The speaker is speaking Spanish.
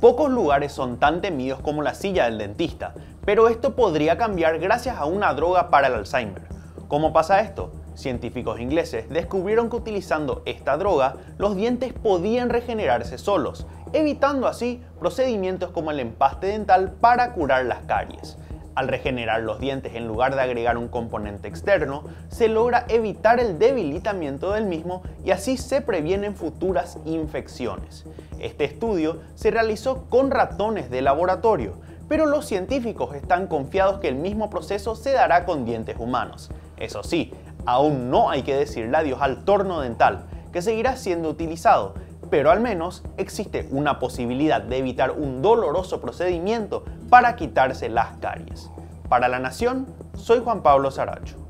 Pocos lugares son tan temidos como la silla del dentista, pero esto podría cambiar gracias a una droga para el Alzheimer. ¿Cómo pasa esto? Científicos ingleses descubrieron que utilizando esta droga los dientes podían regenerarse solos, evitando así procedimientos como el empaste dental para curar las caries. Al regenerar los dientes en lugar de agregar un componente externo, se logra evitar el debilitamiento del mismo y así se previenen futuras infecciones. Este estudio se realizó con ratones de laboratorio, pero los científicos están confiados que el mismo proceso se dará con dientes humanos. Eso sí, aún no hay que decirle adiós al torno dental, que seguirá siendo utilizado, pero al menos existe una posibilidad de evitar un doloroso procedimiento para quitarse las caries. Para la Nación, soy Juan Pablo Saracho.